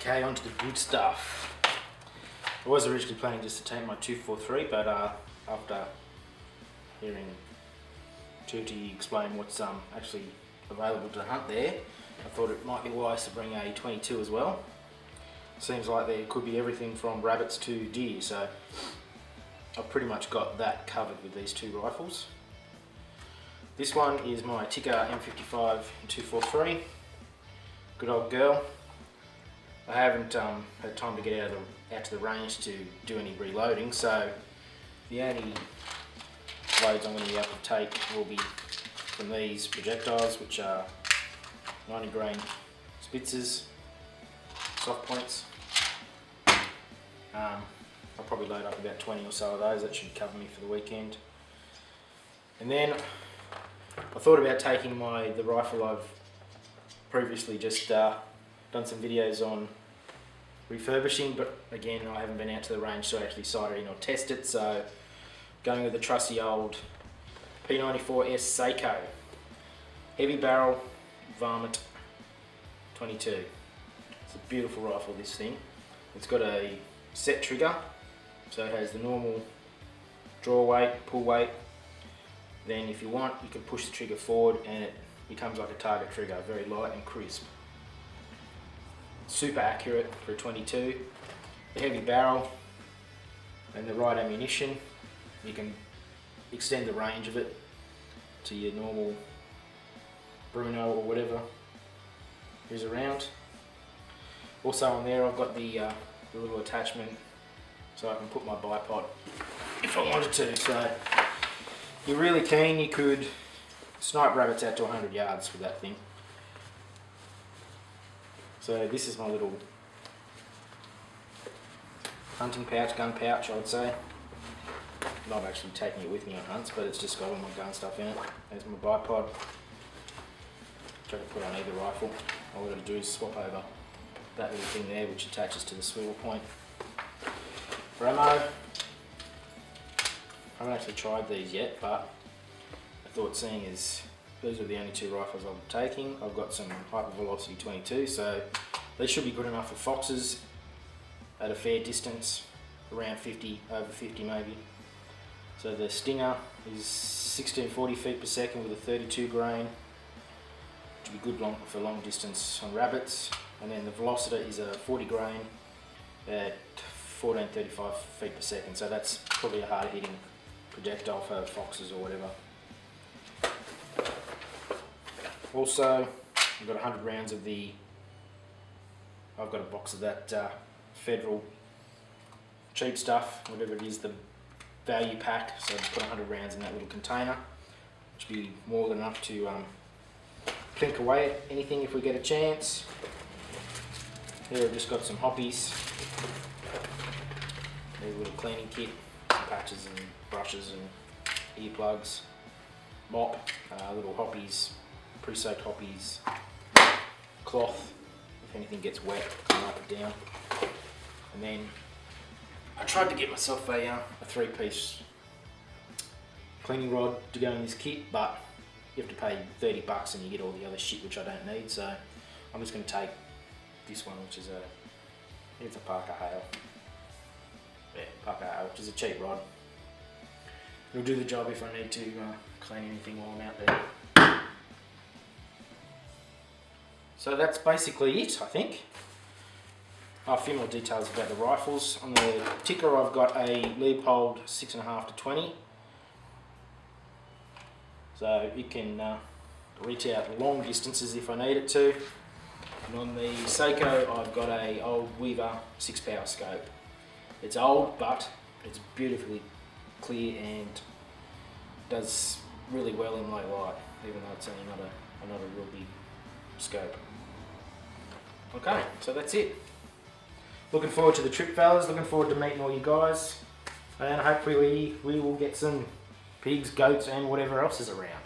Okay, on to the good stuff. I was originally planning just to take my 243, but uh, after hearing Tutti explain what's um, actually available to hunt there, I thought it might be wise to bring a 22 as well. Seems like there could be everything from rabbits to deer, so I've pretty much got that covered with these two rifles. This one is my Tikka M55 243. Good old girl. I haven't um, had time to get out, the, out to the range to do any reloading, so the only loads I'm going to be able to take will be from these projectiles, which are 90 grain Spitzers, soft points. Um, I'll probably load up about 20 or so of those, that should cover me for the weekend. And then I thought about taking my the rifle I've previously just uh, done some videos on refurbishing, but again I haven't been out to the range to actually sight it in or test it, so going with the trusty old P94S Sako. Heavy barrel, varmint 22. It's a beautiful rifle this thing. It's got a set trigger, so it has the normal draw weight, pull weight. Then if you want, you can push the trigger forward and it becomes like a target trigger, very light and crisp. Super accurate for a 22. The heavy barrel and the right ammunition. You can extend the range of it to your normal Brno or whatever is around. Also on there I've got the, uh, the little attachment so I can put my bipod if I wanted to. So you're really keen, you could snipe rabbits out to 100 yards with that thing. So this is my little hunting pouch, gun pouch I would say. Not actually taking it with me on hunts, but it's just got all my gun stuff in it. There's my bipod, which I can put on either rifle. All I've got to do is swap over that little thing there, which attaches to the swivel point. For ammo, I haven't actually tried these yet, but I thought seeing as these are the only two rifles I'm taking, I've got some hyper velocity 22, so they should be good enough for foxes at a fair distance, around 50, over 50 maybe. So the Stinger is 1640 feet per second with a 32 grain, to be good long, for long distance on rabbits. And then the Velocitor is a 40 grain at 1435 feet per second, so that's probably a hard hitting projectile for foxes or whatever. Also, I've got 100 rounds of the, I've got a box of that uh, Federal cheap stuff, whatever it is, the value pack, so I just put 100 rounds in that little container, which will be more than enough to um, plink away at anything if we get a chance. Here I've just got some Hoppe's, there's a little cleaning kit, patches and brushes and earplugs, mop, uh, little Hoppe's, pre-soaked Hoppe's, cloth, if anything gets wet, can wipe it down. And then I tried to get myself a, uh, a three-piece cleaning rod to go in this kit, but you have to pay 30 bucks and you get all the other shit which I don't need, so I'm just going to take this one, which is a, it's a Parker Hale. Yeah, Parker Hale, which is a cheap rod. It'll do the job if I need to uh, clean anything while I'm out there. So that's basically it, I think. Oh, a few more details about the rifles. On the Tikka I've got a Leupold 6.5 to 20. So it can uh, reach out long distances if I need it to. And on the Sako I've got a old Weaver 6 power scope. It's old but it's beautifully clear and does really well in low light even though it's only not a, not a real big scope. Okay, so that's it. Looking forward to the trip, fellas. Looking forward to meeting all you guys. And hopefully we will get some pigs, goats, and whatever else is around.